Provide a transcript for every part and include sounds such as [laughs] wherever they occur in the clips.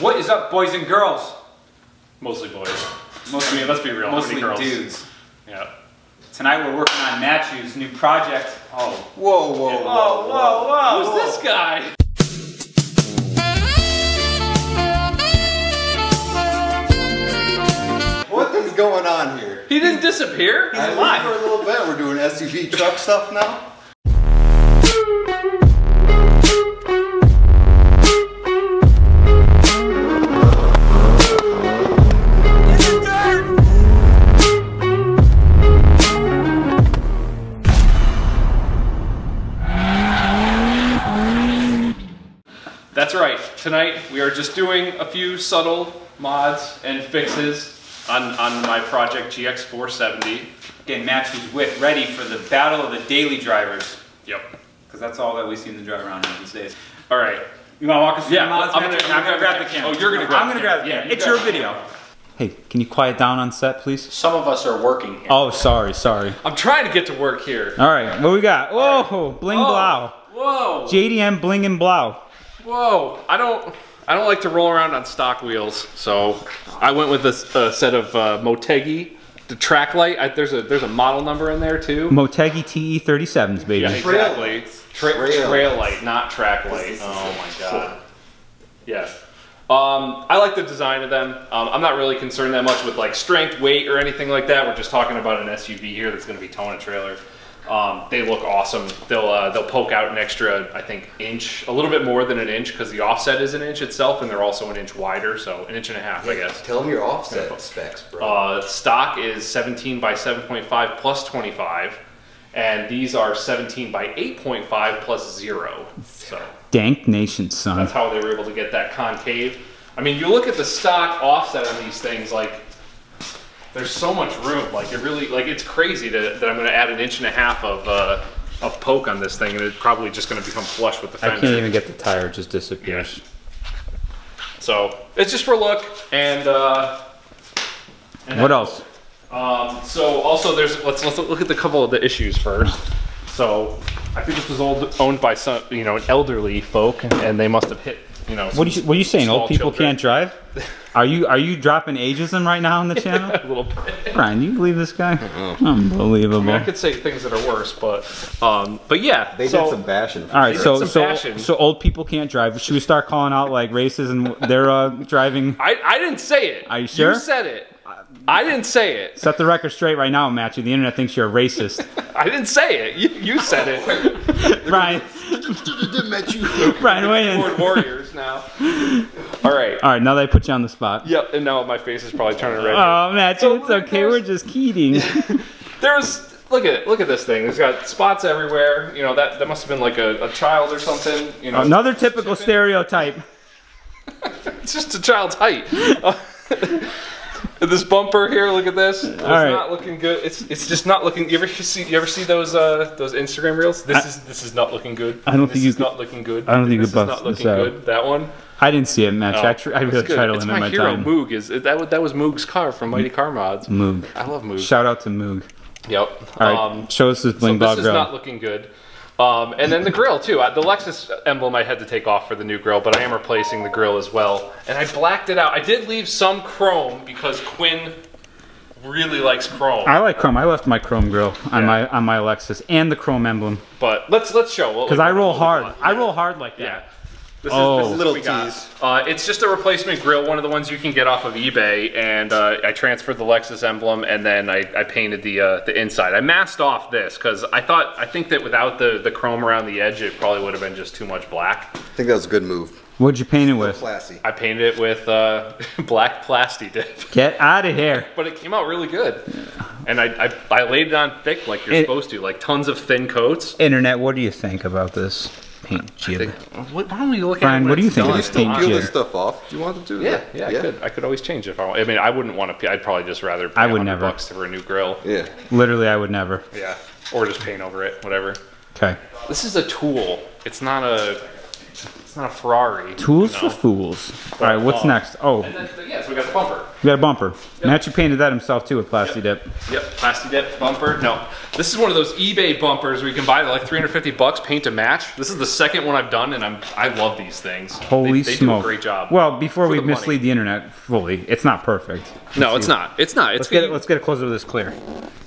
What is up, boys and girls? Mostly boys. Mostly, I mean, let's be real, Mostly many girls? dudes. Yeah. Tonight we're working on Matthew's new project. Oh, Whoa, oh, whoa, whoa, whoa, whoa! Who's this guy? What is going on here? He didn't disappear. He's I alive. for a little bit. We're doing SUV truck stuff now. Tonight we are just doing a few subtle mods and fixes on, on my project GX470. getting Matthew's whip ready for the battle of the daily drivers. Yep. Because that's all that we seem to drive around here these days. All right. You want to walk us through Yeah, the mods, I'm gonna- Matthew? I'm I'm going to grab the oh, camera. oh, you're gonna grab I'm going to grab the camera. camera. Yeah, it's your grab the video. Hey, can you quiet down on set, please? Some of us are working here. Oh, sorry, sorry. I'm trying to get to work here. All right, what we got? Whoa, bling blow. Whoa. JDM bling and blow. Whoa. I don't. I don't like to roll around on stock wheels, so I went with a, a set of uh, Motegi, the track light. I, there's a there's a model number in there too. Motegi TE37s, baby. Yeah, exactly. Tra- Trail trail light, not track light. Oh my god. Yeah. Um, I like the design of them. Um, I'm not really concerned that much with like strength, weight, or anything like that. We're just talking about an SUV here that's going to be towing a trailer. Um, they look awesome. They'll uh, they'll poke out an extra, I think, inch, a little bit more than an inch, because the offset is an inch itself, and they're also an inch wider, so an inch and a half, I guess. Tell them your offset specs, bro. Uh, stock is 17 by 7.5 plus 25, and these are 17 by 8.5 plus zero. So Dank Nation, son. that's how they were able to get that concave. I mean, you look at the stock offset on these things, like there's so much room. Like it really, like it's crazy that, that I'm going to add an inch and a half of uh, of poke on this thing, and it's probably just going to become flush with the I can't even get the tire; it just disappears. So it's just for look, and uh, and What else? Um, so also there's let's let's look at the couple of the issues first. So I think this was old, owned by some you know an elderly folk, and they must have hit you know. What are you What are you saying? Old people children. can't drive? Are you Are you dropping ageism right now on the [laughs] channel? a little bit. Brian, you believe this guy? I Unbelievable. mean, I could say things that are worse, but um, but yeah. they so, did some bashing. All right, It's so so fashion. so old people can't drive. Should we start calling out like races and they're uh, driving? I I didn't say it. Are you sure? You said it. I didn't say it. Set the record straight right now, Matthew. The internet thinks you're a racist. I didn't say it. You, you said it. Brian, met you. Brian, weigh in. Keyboard warriors now. All right. All right, now they put you on the spot. Yep. And now my face is probably turning red. Oh, Matthew, So it's okay. We're just kidding. [laughs] There's look at look at this thing. It's got spots everywhere. You know that that must have been like a, a child or something. You know, Another typical stereotype. it's [laughs] just a child's height. [laughs] this bumper here, look at this. It's right. not looking good. It's it's just not looking. You ever see you ever see those uh those Instagram reels? This is this is not looking good. I don't this think you is could- not looking good. I don't think you this could bust not this looking out. good. That one. I didn't see it, Match. Oh, I, tr- I really good. try to it's limit my, my, hero, time. Moog is that. was- That was Moog's car from Mighty Car Mods. Moog. I love Moog. Shout out to Moog. Yep. All right, Um, show us this bling So this is grill. not looking good. Um, and then the grill too. Uh, The Lexus emblem I had to take off for the new grill, but I am replacing the grill as well. And I blacked it out. I did leave some chrome because Quinn really likes chrome. I like chrome. I left my chrome grill on Yeah. my on my Lexus and the chrome emblem But let's let's show. because I roll hard. I roll hard like that. Yeah. This Oh. is, this is Little what we got. tease. Uh, it's just a replacement grill, one of the ones you can get off of eBay, and uh, I transferred the Lexus emblem, and then I, I painted the uh, the inside. I masked off this because I thought I think that without the the chrome around the edge, it probably would have been just too much black. I think that was a good move. What'd you paint it with? Classy. I painted it with uh, [laughs] black plasti dip, Get out of here. but it came out really good. And I, I, I laid it on thick like you're It- supposed to, like tons of thin coats. Internet, what do you think about this paint jib? What, why don't we look Brian, at it what do you think of done? this Still paint peel this stuff off. Do you want to do Yeah, that? yeah, yeah, I could. I could always change it if I want. I mean, I wouldn't want to. I'd probably just rather pay I would never. bucks for a new grill. Yeah. Literally, I would never. Yeah, or just paint over it, whatever. Okay. This is a tool. It's not a. Not a Ferrari. Tools you for know? fools. All right, what's um, next? Oh, And then, yeah, so we got the bumper. we got a bumper. Matthew painted that himself too with Plasti Dip. Yep, plastic dip bumper. No, this is one of those eBay bumpers where you can buy it like 350 bucks, paint to match. This is the second one I've done, and I'm I love these things. Holy they, they smoke! do a great job. Well, before we the money. mislead the internet fully, it's not perfect. no, it's not. It's not. It's Let's get. Let's get it closer to this clear.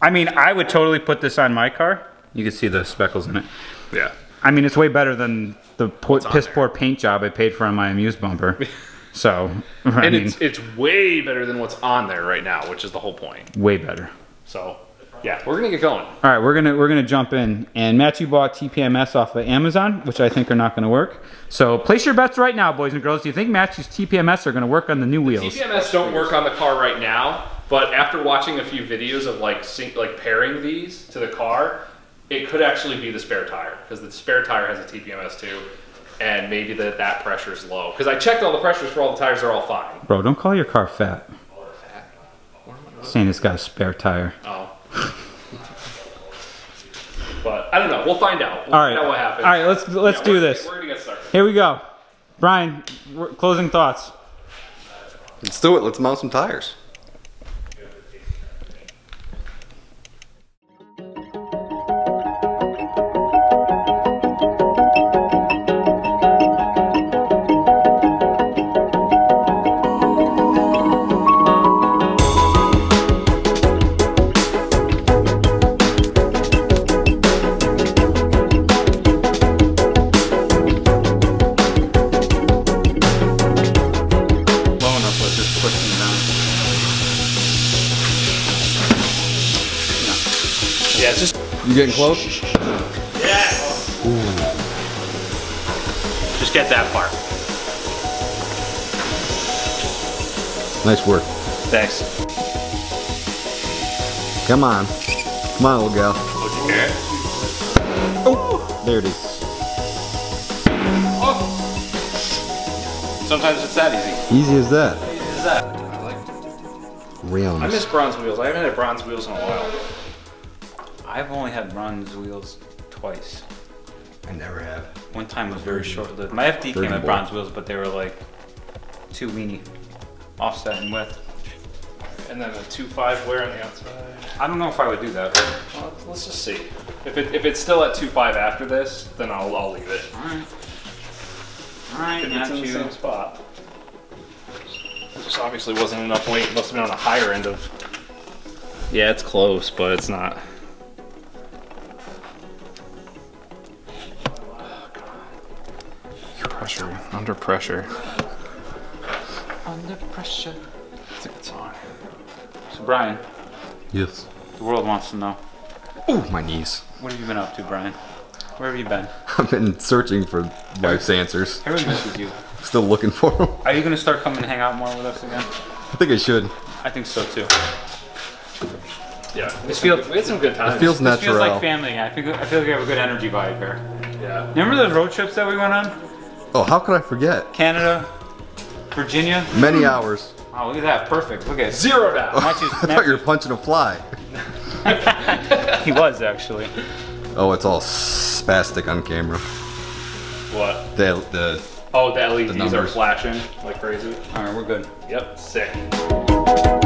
I mean, I would totally put this on my car. You can see the speckles in it. yeah. I mean, it's way better than the po- piss there? poor paint job I paid for on my Amuse bumper. [laughs] so, I And mean, it's it's way better than what's on there right now, which is the whole point. way better. So, yeah, we're gonna get going. All right, we're gonna we're gonna jump in, and Matthew bought TPMS off of Amazon, which I think are not gonna work. So place your bets right now, boys and girls. Do you think Matthew's TPMS are gonna work on the new wheels? The TPMS don't work on the car right now, but after watching a few videos of like sync, like pairing these to the car, it could actually be the spare tire because the spare tire has a TPMS too, and maybe that that pressure is low. Because I checked all the pressures for all the tires; they're all fine. Bro, don't call your car fat. Saying it's got a spare tire. Oh. but I don't know. We'll find out. We'll All right, find out what happens. all right. Let's let's Yeah, do we're- this. We're gonna get started. Here we go. Brian, closing thoughts. Let's do it. Let's mount some tires. Yeah, it's just You getting close? just get that part. Nice work. Thanks. Come on. Come on, little gal. Would you hear it? Oh, there it is. Oh. Sometimes it's that easy. Easy as that. Easy as that. I like. Rims. I miss bronze wheels. I haven't had bronze wheels in a while. I've only had bronze wheels twice. I never have. One time was very short lived. My FD came with bronze wheels, but they were like too weeny, offset in width. And then a 2.5 wear on the outside. I don't know if I would do that. Well, let's just see. If, it, if it's still at 2.5 after this, then I'll, I'll leave it. Alright. Alright, If it's in the Matthew. same spot. It just obviously wasn't enough weight. It must have been on the higher end of. Yeah, it's close, but it's not. Pressure, under pressure. Under pressure. It's a good song. So Brian, Yes. the world wants to know. Ooh, my knees. What have you been up to, Brian? Where have you been? [laughs] I've been searching for life's answers. Everyone misses you. [laughs] Still looking for them. Are you gonna start coming and hang out more with us again? I think I should. I think so too. Yeah, This feels we had some good times. It feels this feels like family. I feel I feel like we have a good energy vibe here. Yeah. Remember those road trips that we went on? Oh, how could I forget? Canada, Virginia. Many hours. Oh, look at that! Perfect. Look at Zero down. [laughs] I thought you were punching a fly. [laughs] he was actually. Oh, it's all spastic on camera. What? The, the Oh, the LEDs are flashing like crazy. All right, we're good. Yep, sick.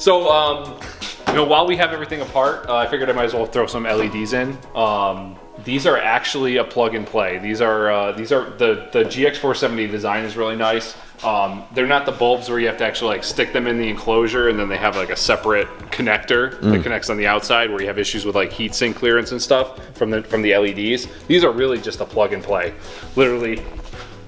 So, um, you know, while we have everything apart, uh, I figured I might as well throw some LEDs in. Um, these are actually a plug and play. These are uh, these are the the GX470 design is really nice. Um, they're not the bulbs where you have to actually like stick them in the enclosure and then they have like a separate connector that connects on the outside where you have issues with like heat sink clearance and stuff from the from the LEDs. These are really just a plug and play. Literally,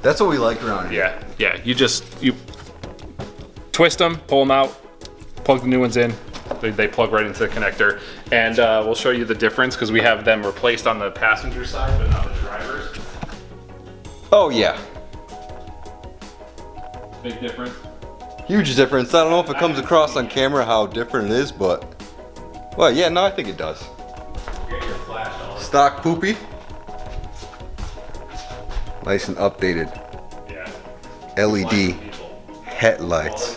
That's what we like around here. yeah, yeah. You just you twist them, pull them out, plug the new ones in. They, they plug right into the connector, and uh, we'll show you the difference because we have them replaced on the passenger side, but not the drivers. Oh yeah. Big difference. Huge difference. I don't know if it comes across on camera how different it is, but well, yeah, no, I think it does. Get your flash on. Stock poopy. Nice and updated Yeah. LED headlights.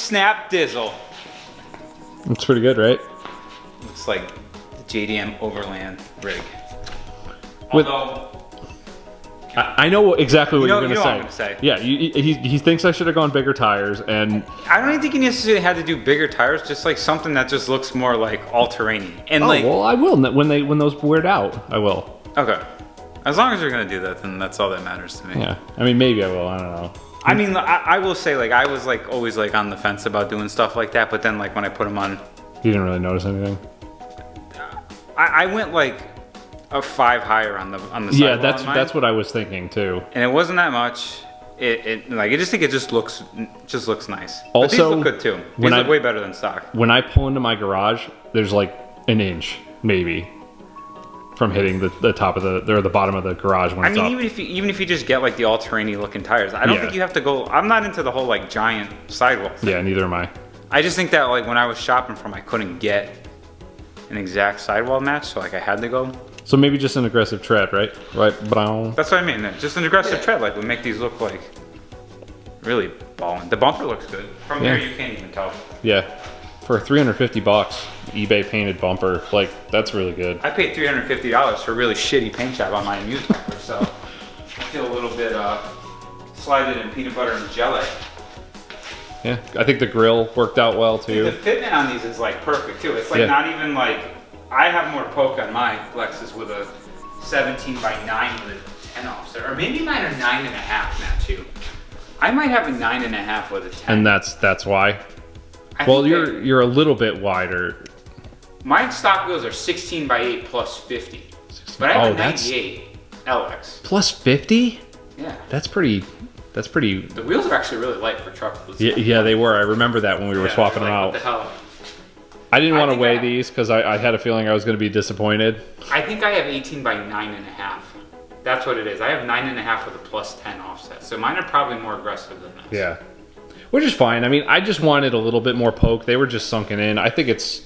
snap dizzle. It's pretty good, right? Looks like the JDM Overland rig. With- Although, I, I know exactly what You know- are gonna, know say. Yeah, you, he, he thinks I should have gone bigger tires, and I don't even think you necessarily had to do bigger tires, just like something that just looks more like all-terrain And oh like, well, I will when they when those wear out. I will. okay. As long as you're gonna do that, then that's all that matters to me. Yeah, I mean maybe I will. I don't know. I mean, I, I will say, like, I was like always like on the fence about doing stuff like that, but then like when I put them on, You didn't really notice anything. I, I went like a five higher on the on the Yeah, that's that's what I was thinking too. and it wasn't that much. It, it like I just think it just looks just looks nice. Also, these look good too. These when look I- way better than stock. When I pull into my garage, there's like an inch maybe from hitting the, the top of the or the bottom of the garage when I mean, up. even if you even if you just get like the all-terrainy looking tires, I don't Yeah. think you have to go. I'm not into the whole like giant sidewall. thing. yeah, neither am I. I just think that like when I was shopping for 'em, I couldn't get an exact sidewall match, so like I had to go. So maybe just an aggressive tread, right? Right, brown. That's what I mean. Just an aggressive tread like would make these look like really balling. The bumper looks good. From Yeah. here you can't even tell. Yeah, for 350 bucks, eBay painted bumper, like that's really good. I paid $350 for a really shitty paint job on my Amuse bumper, so I feel a little bit uh, slided in peanut butter and jelly. Yeah, I think the grill worked out well too. The fitment on these is like perfect too. It's like Yeah. not even like I have more poke on my Lexus with a 17 by 9 with a 10 offset, or maybe mine are nine and a half now too. I might have a nine and a half with a 10. And that's that's why. I Well, you're they- you're a little bit wider. My stock wheels are 16 by 8 plus 50, but I have Oh, a 98 LX. Plus 50? Yeah, That's pretty. That's pretty. the wheels are actually really light for truck wheels. Yeah, yeah, they were. I remember that when we were Yeah, swapping them like, out. What the hell? I didn't want to weigh I- these because I, I had a feeling I was going to be disappointed. I think I have 18 by nine and a half. That's what it is. I have nine and a half with a plus 10 offset. So mine are probably more aggressive than this. Yeah. Which is fine. I mean, I just wanted a little bit more poke. They were just sunken in. I think it's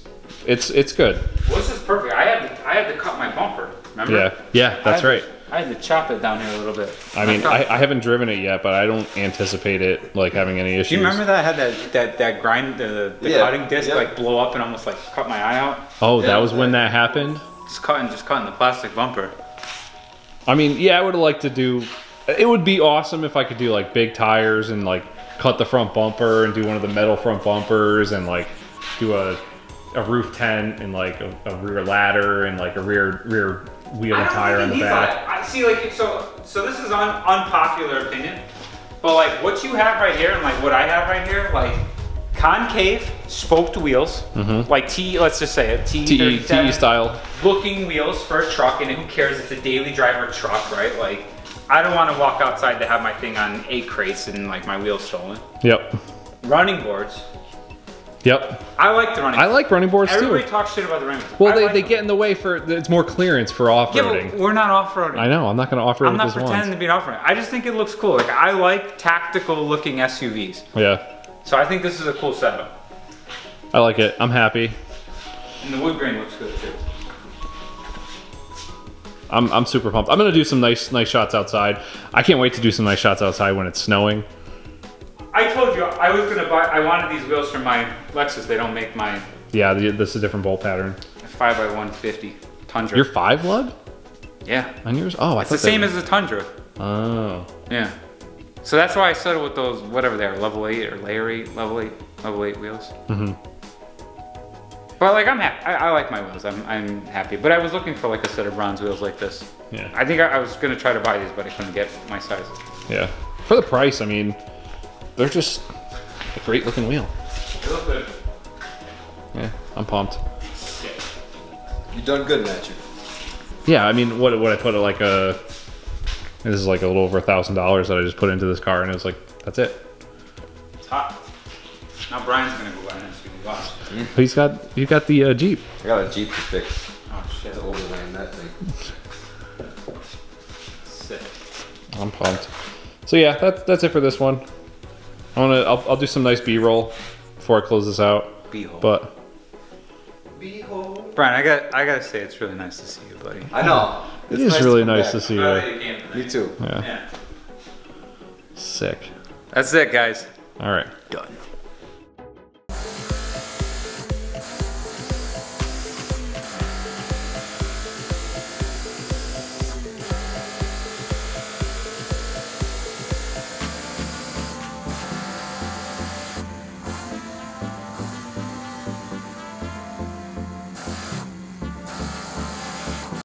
it's it's good. Well, this is perfect. I had to, I had to cut my bumper. Remember? Yeah. Yeah, that's I right. to- I had to chop it down here a little bit. I mean, I, I haven't driven it yet, but I don't anticipate it like having any issues. do you remember that I had that that that grind the, the Yeah, cutting disc yeah. like blow up and almost like cut my eye out? Oh, that Yeah, was when that- that happened. Just cutting, just cutting the plastic bumper. I mean, yeah, I would have liked to do. It would be awesome if I could do like big tires and like cut the front bumper and do one of the metal front bumpers and like do a a roof tent and like a, a rear ladder and like a rear rear wheel and tire on the back. I see, like so. So this is un, unpopular opinion, but like what you have right here and like what I have right here, like concave spoked wheels, mm-hmm. like T. Let's just say it T TE TE style. looking wheels for a truck, and who cares? It's a daily driver truck, right? Like, I don't want to walk outside to have my thing on eight crates and like my wheels stolen. Yep. Running boards. Yep. I like the running. I like running boards Everybody too. Everybody talks shit about the running boards. Well, I they, like they them. get in the way for it's more clearance for off Yeah, roading. but we're not off-roading. I know. I'm not going to off road I'm not pretending once. to be an off-road. I just think it looks cool. Like I like tactical-looking SUVs, Yeah, so I think this is a cool setup. I like it. I'm happy. And the wood grain looks good too. I'm, I'm super pumped. I'm gonna do some nice nice shots outside. I can't wait to do some nice shots outside when it's snowing. I told you I was gonna buy. I wanted these wheels from my Lexus. They don't make my Yeah, this is a different bolt pattern. five x one fifty Tundra. You're five lug? Yeah. On yours? Oh, I It's the same were- as the Tundra. Oh. Yeah. So that's why I settled with those, whatever they are, level 8 or layer 8, level 8, level 8 wheels. Mm-hmm. But like, I'm happy. I, I like my wheels. I'm, I'm happy. But I was looking for like a set of bronze wheels like this. Yeah. I think I, I was gonna try to buy these, but I couldn't get my size. Yeah. For the price, I mean, they're just a great looking wheel. They look good. Yeah, I'm pumped. You done good, Matthew. Yeah, I mean, what what I put at like a this is like a little over a thousand dollars that I just put into this car, and it was like that's it. It's hot. Now Brian's gonna go buy an SUV. Watch. He's got he got the uh, Jeep. I got a Jeep to fix. Oh shit. To overland that thing. Sick. I'm pumped. So yeah, that's that's it for this one. I wanna I'll, I'll do some nice B-roll before I close this out. Beehole. But B-hole. Brian, I got I gotta say it's really nice to see you, buddy. I know. it It's nice really come nice back. to see you. you. Me too. Yeah, Yeah. sick. That's it, guys. All right. Done.